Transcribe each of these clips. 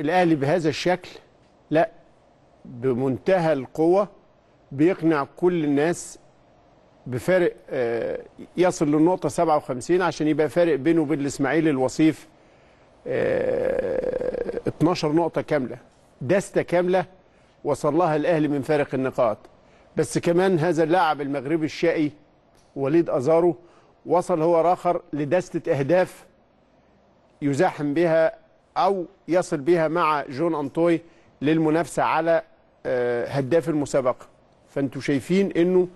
الأهلي بهذا الشكل لا بمنتهى القوة بيقنع كل الناس بفارق آه، يصل للنقطة 57 عشان يبقى فارق بينه وبين الإسماعيلي الوصيف آه، 12 نقطة كاملة. دستة كاملة وصل لها الأهلي من فارق النقاط. بس كمان هذا اللاعب المغربي الشقي وليد أزارو وصل هو راخر لدستة أهداف يزاحم بها أو يصل بها مع جون أنطوي للمنافسة على آه، هداف المسابقة. فأنتوا شايفين إنه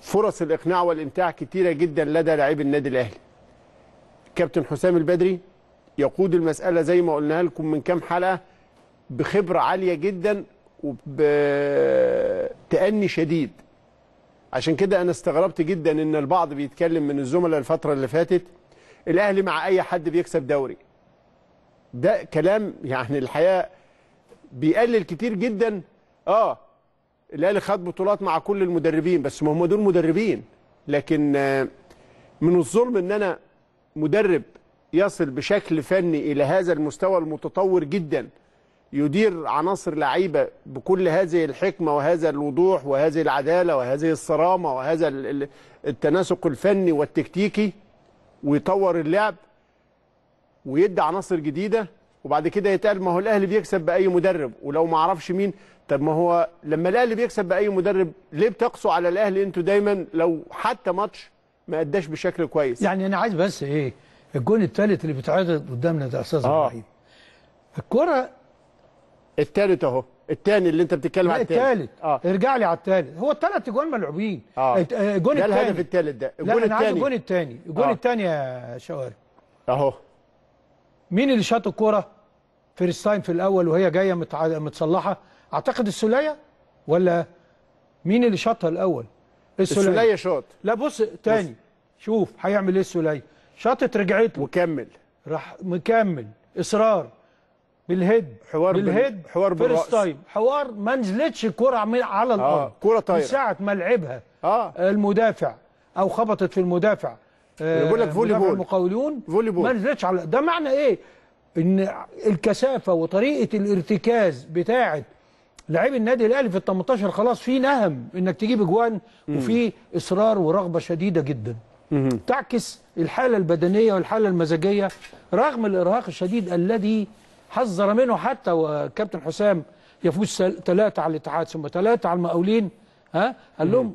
فرص الإقناع والإمتاع كتيرة جدا لدى لاعبي النادي الأهلي. كابتن حسام البدري يقود المسألة زي ما قلنا لكم من كام حلقة بخبرة عالية جدا وبتأني شديد. عشان كده أنا استغربت جدا إن البعض بيتكلم من الزملاء الفترة اللي فاتت الأهلي مع أي حد بيكسب دوري؟ ده كلام يعني الحقيقة بيقلل كتير جدا. آه الأهلي خد بطولات مع كل المدربين بس ما هم دول مدربين. لكن آه، من الظلم إن أنا مدرب يصل بشكل فني إلى هذا المستوى المتطور جدا يدير عناصر لعيبة بكل هذه الحكمة وهذا الوضوح وهذه العدالة وهذه الصرامة وهذا ال- ال- التناسق الفني والتكتيكي ويطور اللعب. ويدي عناصر جديدة وبعد كده يتقال ما هو الأهلي بيكسب بأي مدرب. ولو ما أعرفش مين طب ما هو لما الأهلي بيكسب بأي مدرب ليه بتقسوا على الأهلي أنتوا دايما لو حتى ماتش ما أداش بشكل كويس؟ يعني أنا عايز بس إيه الجون الثالث اللي بيتعرض قدامنا ده أستاذ آه. إبراهيم. الكرة الثالث أهو الثاني اللي أنت بتتكلم على الثالث آه. ارجع لي على الثالث هو الثلاث جوان ملعوبين. آه. آه، الجون ده الثاني الهدف الثالث ده. الجون الثاني الجون الثاني الجون آه. الثاني يا شوارب. أهو. مين اللي شاط الكورة؟ first time في الأول وهي جاية متع... متصلحة. أعتقد السولية ولا مين اللي شاطها الأول؟ السولية. شاط. لا بص تاني. شوف هيعمل إيه السولية. شاطت رجعت له. وكمل راح مكمل. إصرار. بال head. حوار بال- بال head. حوار. first time حوار ما نزلتش الكره عم- على الأرض. كرة طايرة. من ساعة ما لعبها. آه. المدافع. أو خبطت في المدافع. آه، بقول لك volley مدافع ball. المقاولون. volleyball. ما نزلتش على ده معنى إيه؟ إن الكثافة وطريقة الارتكاز بتاعه لاعبي النادي الأهلي في ال 18 خلاص في نهم إنك تجيب اجوان وفي إصرار ورغبة شديدة جدا. تعكس الحالة البدنية والحالة المزاجية رغم الإرهاق الشديد الذي حذر منه حتى وكابتن حسام يفوز ثلاثة على الاتحاد ثم ثلاثة على المقاولين ها؟ قال لهم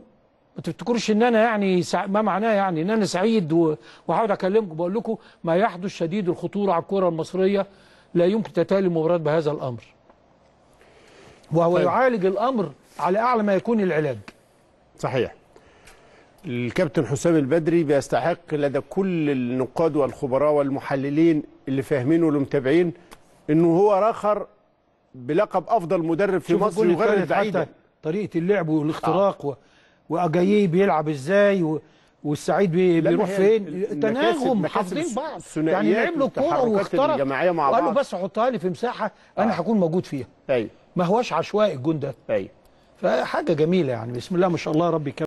ما تفتكروش إن أنا يعني سع... ما معناه يعني إن أنا سعيد و- وهقعد أكلمكم بقول لكم ما يحدث شديد الخطورة على الكرة المصرية لا يمكن تتالي المباراة بهذا الأمر. وهو طيب. يعالج الأمر على أعلى ما يكون العلاج. صحيح. الكابتن حسام البدري بيستحق لدى كل النقاد والخبراء والمحللين اللي فاهمين واللي متابعين إنه هو رخر بلقب أفضل مدرب في مصر بعيدا حتى طريقة اللعب والاختراق و... وأجاييه بيلعب إزاي و... والسعيد بيروح فين؟ تناغم حافظين بعض. يعني لعب له كوره والتحركات واخترق وقال له. بس حطها لي في مساحة أنا هكون موجود فيها. أيوه ما هوش عشوائي الجون ده. أيوه فحاجة جميلة يعني. بسم الله ما شاء الله ربي